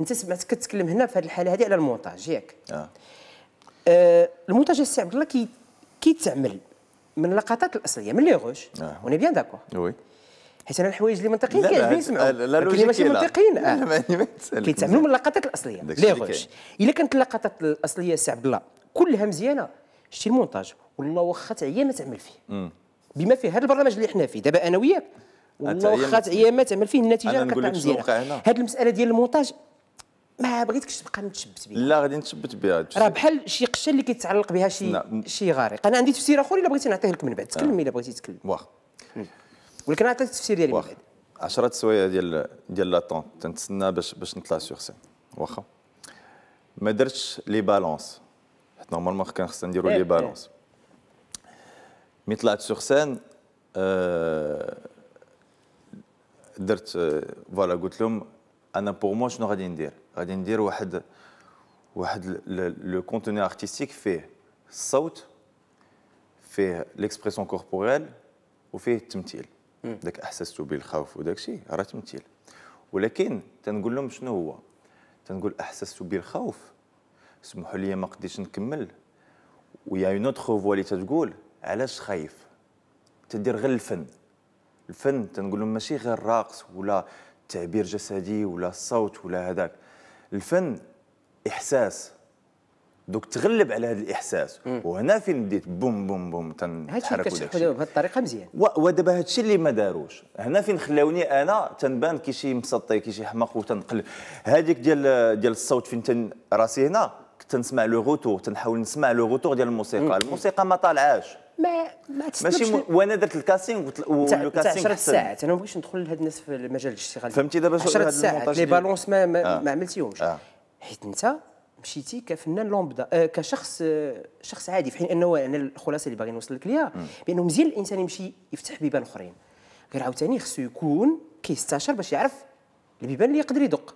انت سمعت كتكلم هنا في هذه الحالة هذه على المونتاج ياك. آه. آه المونتاج السي عبد الله كي كيتعمل من اللقطات الأصلية من les rushes آه. on est bien d'accord. oui. حيت أنا الحوايج اللي منطقيين كيعجبني نسمعهم لا، ماشي. منطقيين تسألك كيتعملوا من اللقطات الأصلية les rushes. إلا كانت اللقطات الأصلية السي عبد الله كلها مزيانة شتي المونتاج. والله واخا تعيا ما تعمل فيه. بما فيه هذا البرنامج اللي حنا فيه. دابا أنا وياك والله واخا ما تعيا ما تعمل. فيه النتيجة كتطلع مزيانة. هذه المسألة ديال المونتاج ما بغيتكش تبقى متشبت بها لا غادي نثبت بها راه بحال شي قشة اللي كيتعلق بها شي نعم. شي غارق. أنا عندي تفسير آخر إلا بغيتي نعطيه لك من بعد. تكلم إلا بغيتي تكلم. واخا ولكن عطيت التفسير ديالي من بعد. 10 سوايع ديال ديال l'attente تنتسنى باش باش نطلع sur scène واخا. ما درتش les balances حيت normalement كان خصنا نديرو إيه، les إيه. balances mais طلعت sur scène آه، درت آه، voilà قلت لهم أنا pour moi شنو غادي ندير؟ غادي ندير واحد واحد le contenu artistique فيه الصوت فيه l'expression corporelle وفيه التمثيل. داك احسست بالخوف وداك الشيء راه تمثيل. ولكن تنقول لهم شنو هو؟ تنقول احسست بالخوف. سمحوا لي ما قديتش نكمل. و y a une autre fois اللي تتقول علاش خايف؟ تدير غير الفن. الفن تنقول لهم ماشي غير الرقص ولا تعبير جسدي ولا الصوت ولا هذاك. الفن إحساس. دوك تغلب على هذا الإحساس. وهنا فين بديت بوم بوم بوم هادشي تنتحرك دابا بهذه الطريقة مزيان ودابا هادشي اللي ما داروش. هنا فين خلاوني أنا تنبان كي شي مسطي كي شي حماق وتنقلب. هذيك ديال ديال الصوت فين تن راسي هنا. كنت نسمع لو غوتور تنحاول نسمع لو غوتور ديال الموسيقى. الموسيقى ما طالعاش. ما ما ماشي م... وأنا درت الكاسينغ قلت ولو كاسينغ 10 حسن. ساعات. أنا ما بغيتش ندخل لهاد الناس في المجال الاشتغال فهمتي دابا شو 10 هاد ساعات. المونتاج لي بالونس ما ما, آه. ما عملتيهمش. آه. حيت انت مشيتي كفنان لومبدا آه كشخص آه شخص عادي في حين انه أنا الخلاصة اللي باغي نوصل لك ليها بأنه مزيان الإنسان يمشي يفتح بيبان أخرين. غير عاوتاني خصو يكون كيستشار باش يعرف البيبان اللي يقدر يدق.